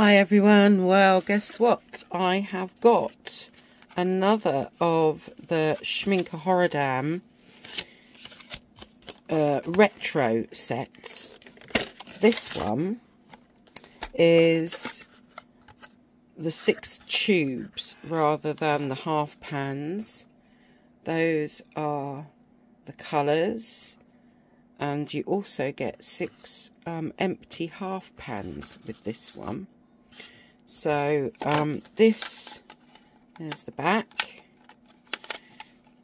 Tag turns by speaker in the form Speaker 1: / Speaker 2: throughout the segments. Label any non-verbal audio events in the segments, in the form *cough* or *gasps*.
Speaker 1: Hi everyone, well guess what? I have got another of the Schmincke Horadam uh, retro sets. This one is the six tubes rather than the half pans. Those are the colours and you also get six um, empty half pans with this one. So um, this is the back.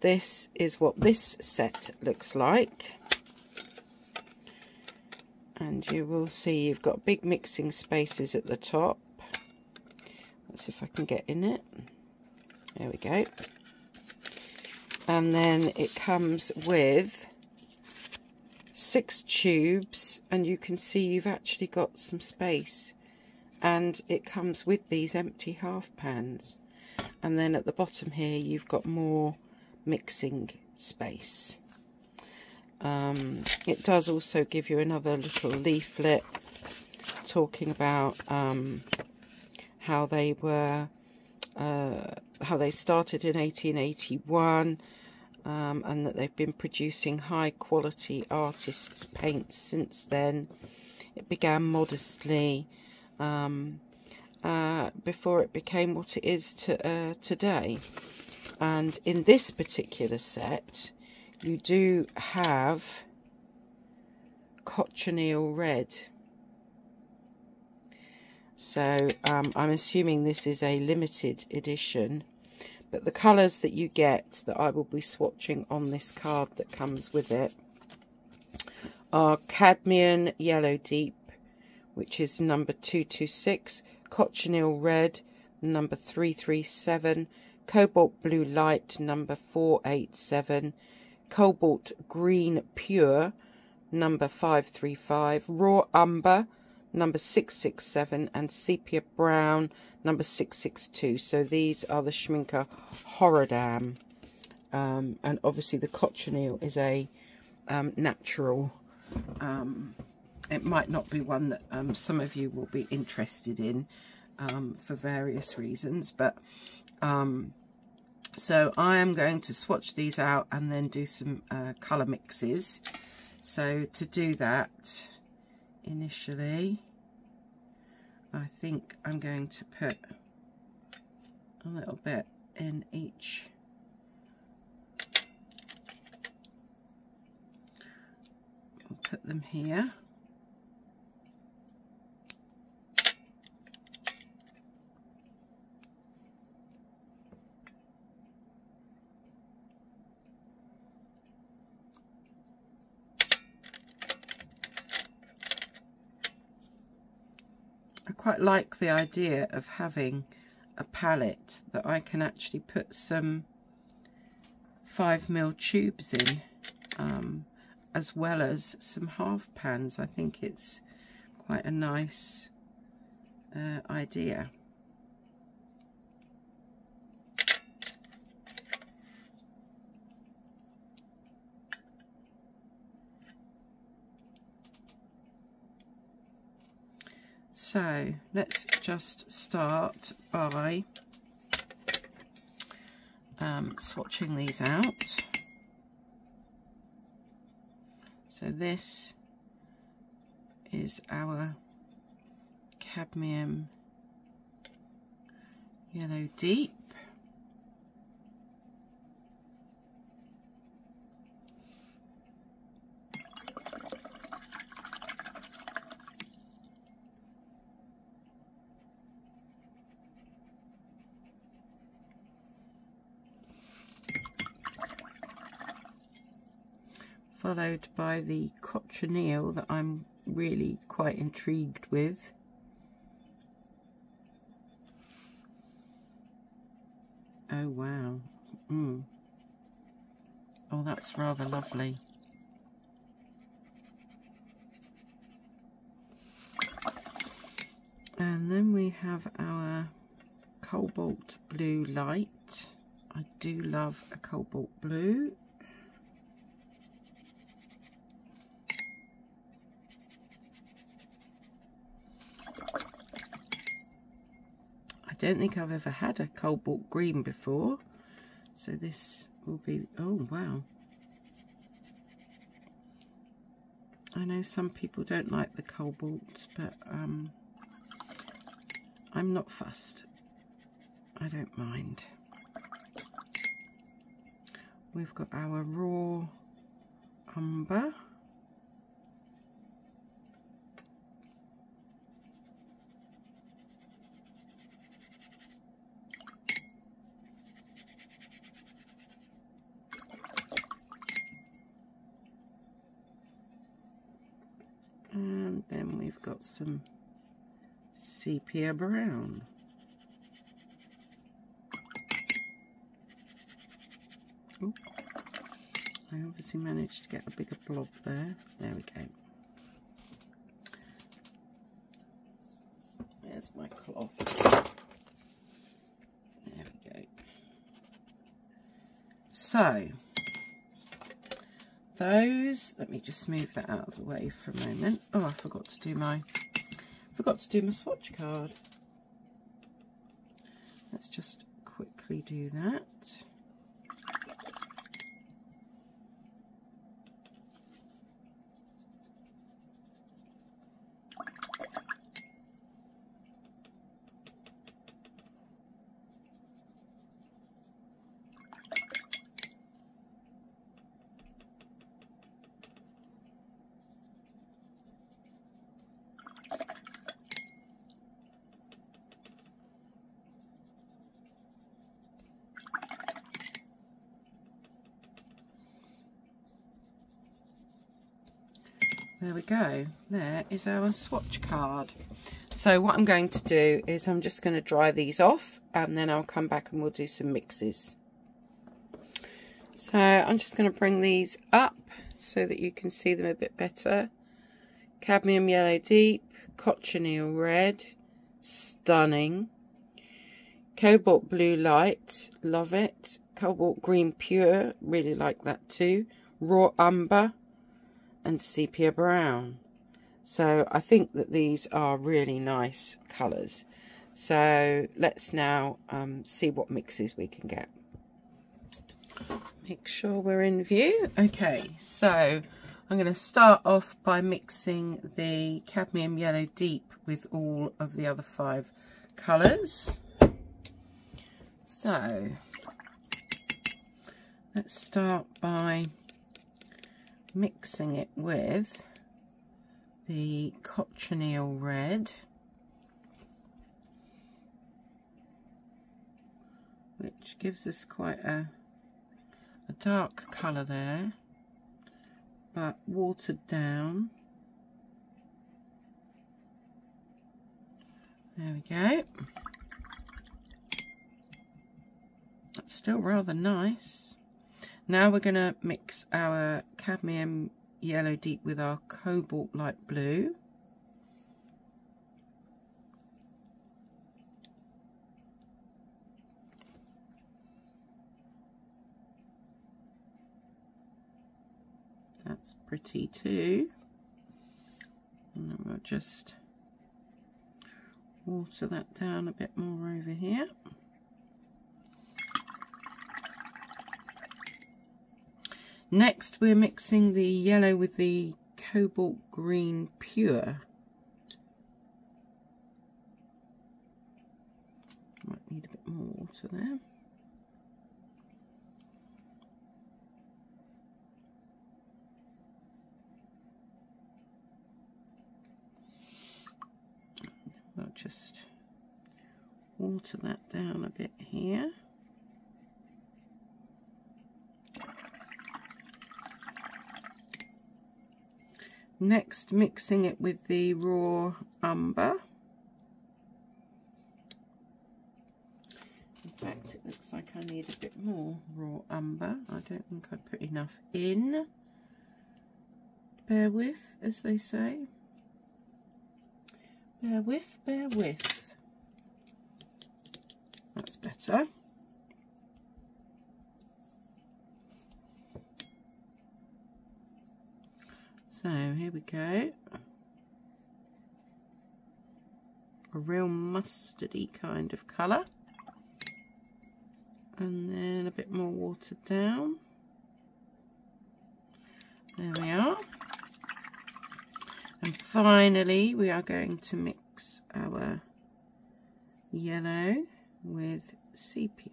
Speaker 1: This is what this set looks like. And you will see you've got big mixing spaces at the top. Let's see if I can get in it. There we go. And then it comes with six tubes and you can see you've actually got some space and it comes with these empty half pans. And then at the bottom here you've got more mixing space. Um, it does also give you another little leaflet talking about um, how they were uh, how they started in 1881 um, and that they've been producing high quality artists paints since then. It began modestly um, uh, before it became what it is to, uh, today. And in this particular set, you do have cochineal red. So um, I'm assuming this is a limited edition. But the colours that you get that I will be swatching on this card that comes with it are cadmium yellow deep, which is number 226, cochineal red, number 337, cobalt blue light, number 487, cobalt green pure, number 535, raw umber, number 667, and sepia brown, number 662. So these are the Schmincke Horadam. Um, and obviously the cochineal is a um, natural um, it might not be one that um, some of you will be interested in um, for various reasons but um, so I am going to swatch these out and then do some uh, colour mixes. So to do that initially I think I'm going to put a little bit in each I'll put them here quite like the idea of having a palette that I can actually put some 5mm tubes in um, as well as some half pans. I think it's quite a nice uh, idea. So let's just start by um, swatching these out. So this is our cadmium yellow deep. Followed by the cochineal that I'm really quite intrigued with. Oh wow. Mm. Oh, that's rather lovely. And then we have our cobalt blue light. I do love a cobalt blue. Don't think I've ever had a cobalt green before. So this will be, oh wow. I know some people don't like the cobalt, but um, I'm not fussed. I don't mind. We've got our raw umber. And then we've got some sepia brown. Ooh. I obviously managed to get a bigger blob there. There we go. There's my cloth. There we go. So, those, let me just move that out of the way for a moment. Oh, I forgot to do my, forgot to do my swatch card. Let's just quickly do that. There we go. There is our swatch card. So what I'm going to do is I'm just going to dry these off and then I'll come back and we'll do some mixes. So I'm just going to bring these up so that you can see them a bit better. Cadmium Yellow Deep, Cochineal Red, stunning. Cobalt Blue Light, love it. Cobalt Green Pure, really like that too. Raw Umber, and sepia brown. So I think that these are really nice colours. So let's now um, see what mixes we can get. Make sure we're in view. Okay, so I'm going to start off by mixing the cadmium yellow deep with all of the other five colours. So let's start by mixing it with the cochineal red which gives us quite a, a dark colour there but watered down. There we go. That's still rather nice now we're going to mix our cadmium yellow deep with our cobalt light blue. That's pretty too. And then we'll just water that down a bit more over here. Next we're mixing the yellow with the cobalt green pure. Might need a bit more water there. I'll just water that down a bit here. Next, mixing it with the raw umber. In fact, it looks like I need a bit more raw umber. I don't think I put enough in. Bear with, as they say. Bear with, bear with. That's better. So here we go. a real mustardy kind of colour. And then a bit more watered down. There we are. And finally, we are going to mix our yellow with sepia.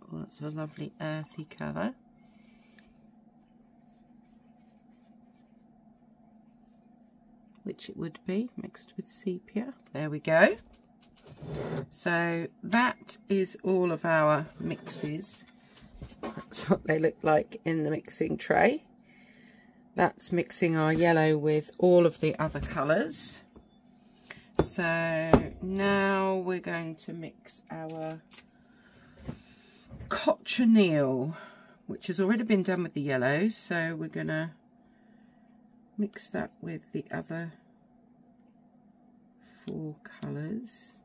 Speaker 1: Oh, that's a lovely earthy colour. which it would be mixed with sepia. There we go. So that is all of our mixes. That's what they look like in the mixing tray. That's mixing our yellow with all of the other colours. So now we're going to mix our cochineal, which has already been done with the yellow. So we're going to mix that with the other four colours.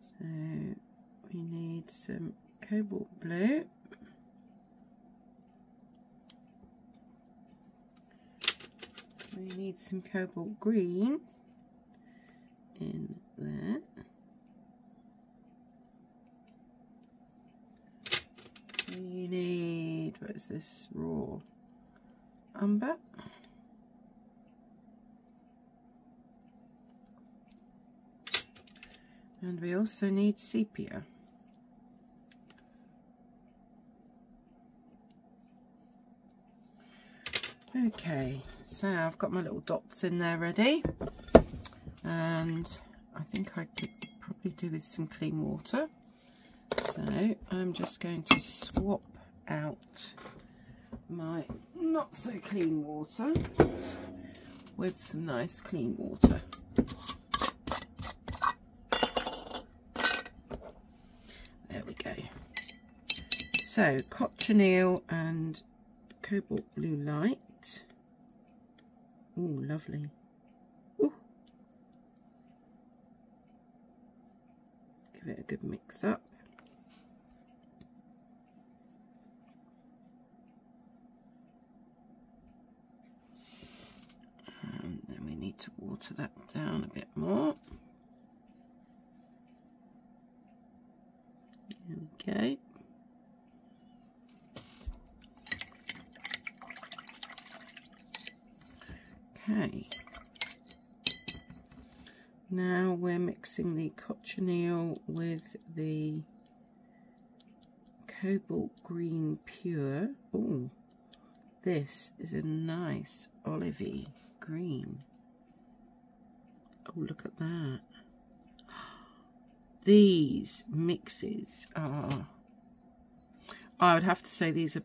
Speaker 1: So we need some cobalt blue. We need some cobalt green in there. We need, what is this, raw umber. And we also need sepia. Okay, so I've got my little dots in there ready and I think I could probably do with some clean water. So I'm just going to swap out my not so clean water with some nice clean water. There we go. So cochineal and cobalt blue light. Oh, lovely. give it a good mix up. Then we need to water that down a bit more. Okay. Now we're mixing the cochineal with the cobalt green pure. Oh, this is a nice olivey green. Oh, look at that. *gasps* These mixes are, I would have to say these are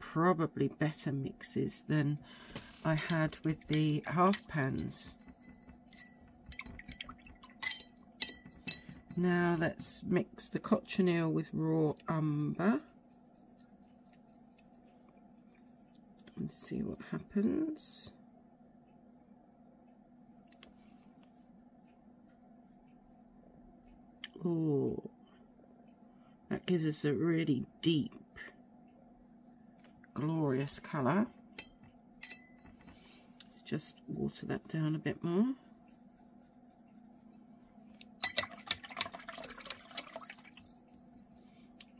Speaker 1: probably better mixes than I had with the half pans. Now let's mix the cochineal with raw umber. And see what happens. Oh, that gives us a really deep, glorious colour. Let's just water that down a bit more.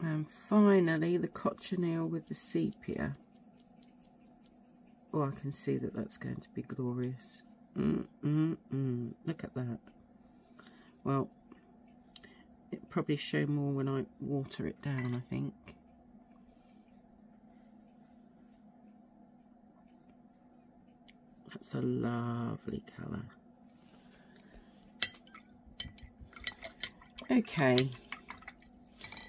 Speaker 1: And finally, the cochineal with the sepia. Oh, I can see that that's going to be glorious. Mm, mm, mm. Look at that. Well, it probably show more when I water it down, I think. That's a lovely colour. Okay,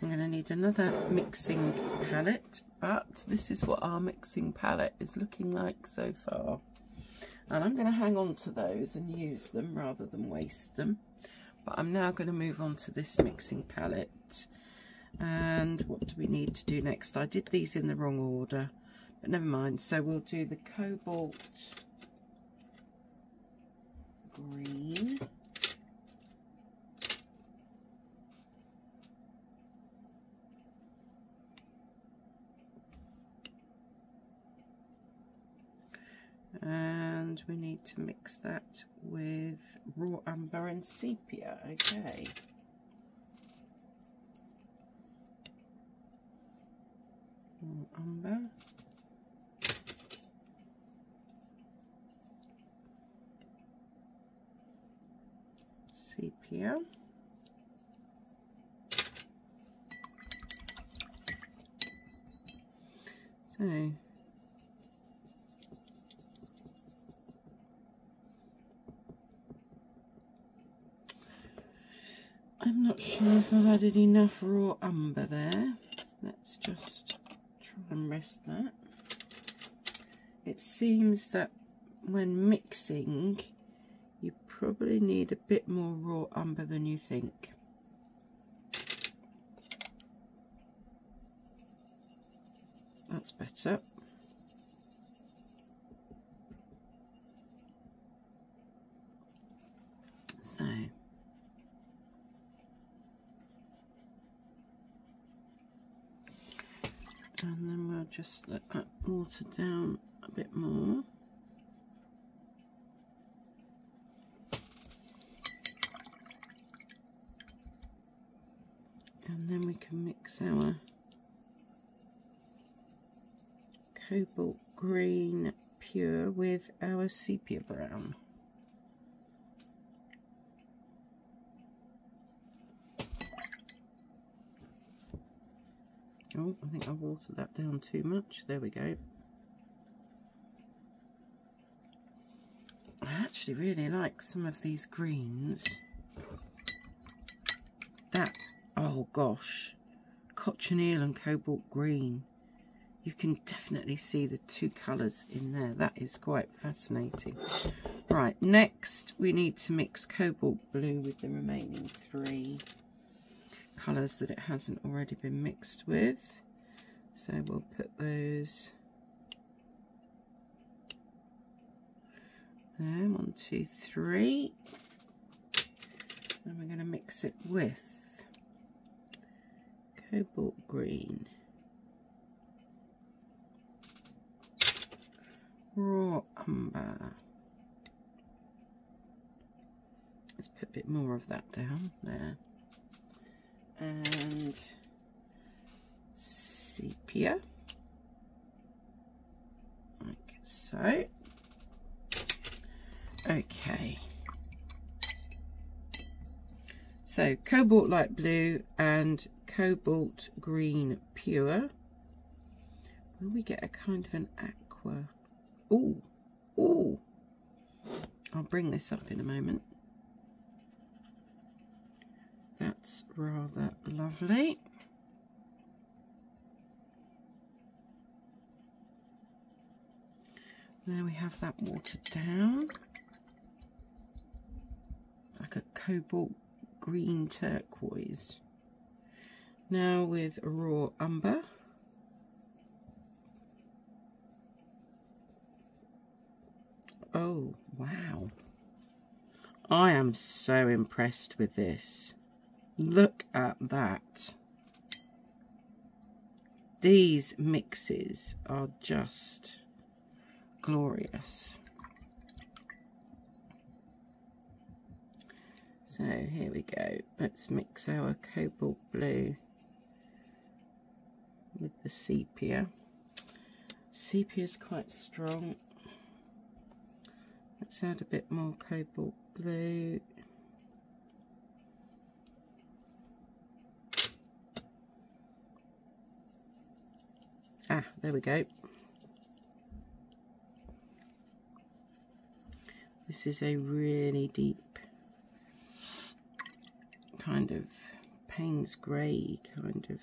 Speaker 1: I'm going to need another mixing palette, but this is what our mixing palette is looking like so far. And I'm going to hang on to those and use them rather than waste them. But I'm now going to move on to this mixing palette. And what do we need to do next? I did these in the wrong order. But never mind. So we'll do the cobalt green. And we need to mix that with raw umber and sepia okay. Raw umber sepia. So I'm not sure if I've added enough raw umber there. Let's just try and rest that. It seems that when mixing, you probably need a bit more raw umber than you think. That's better. So and then we'll just let that water down a bit more. And then we can mix our cobalt green pure with our sepia brown. Oh, I think I watered that down too much. There we go. I actually really like some of these greens. That, oh gosh, cochineal and cobalt green. You can definitely see the two colours in there. That is quite fascinating. Right, next we need to mix cobalt blue with the remaining three colours that it hasn't already been mixed with. So we'll put those there, one, two, three. And we're going to mix it with cobalt green, raw umber. Let's put a bit more of that down there and sepia. Like so okay. So cobalt light blue and cobalt green pure. Will we get a kind of an aqua? Oh oh I'll bring this up in a moment that's rather lovely. There we have that watered down. Like a cobalt green turquoise. Now with raw umber. Oh, wow. I am so impressed with this. Look at that. These mixes are just glorious. So here we go. Let's mix our cobalt blue with the sepia. Sepia is quite strong. Let's add a bit more cobalt blue. Ah, there we go. This is a really deep kind of Payne's grey kind of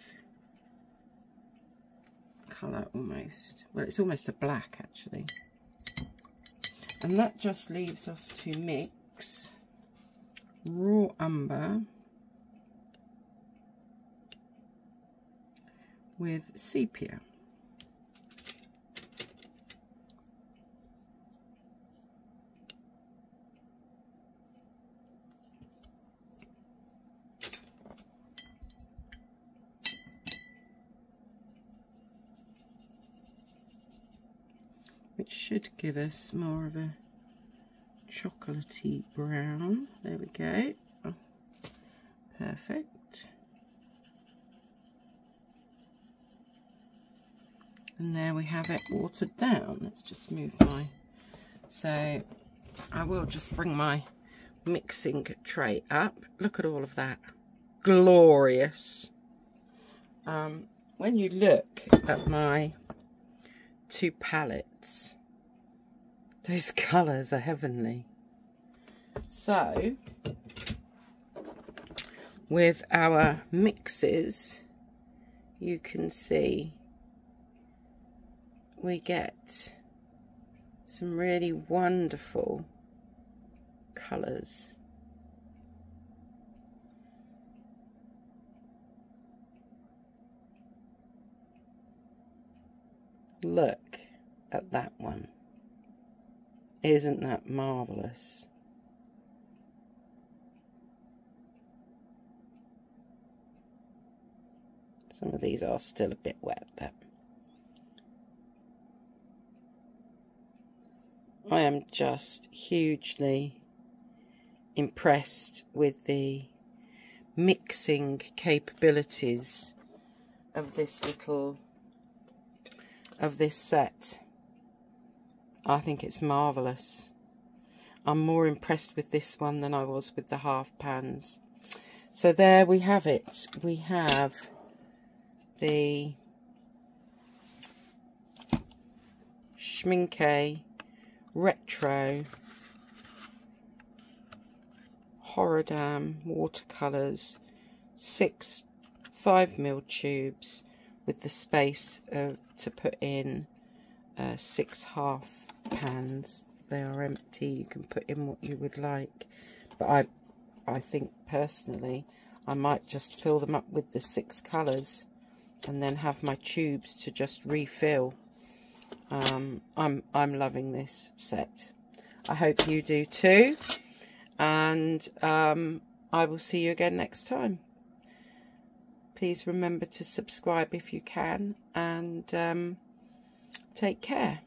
Speaker 1: colour almost. Well, it's almost a black actually. And that just leaves us to mix raw umber with sepia. which should give us more of a chocolatey brown. There we go. Oh, perfect. And there we have it watered down. Let's just move my... So I will just bring my mixing tray up. Look at all of that. Glorious. Um, when you look at my two palettes, those colours are heavenly. So, with our mixes, you can see we get some really wonderful colours. Look at that one. Isn't that marvellous? Some of these are still a bit wet, but I am just hugely impressed with the mixing capabilities of this little of this set I think it's marvellous. I'm more impressed with this one than I was with the half pans. So there we have it. We have the Schmincke Retro Horadam watercolours, six 5 mil tubes with the space uh, to put in uh, six half pans. They are empty, you can put in what you would like. But I, I think personally, I might just fill them up with the six colours and then have my tubes to just refill. Um, I'm, I'm loving this set. I hope you do too and um, I will see you again next time. Please remember to subscribe if you can and um, take care.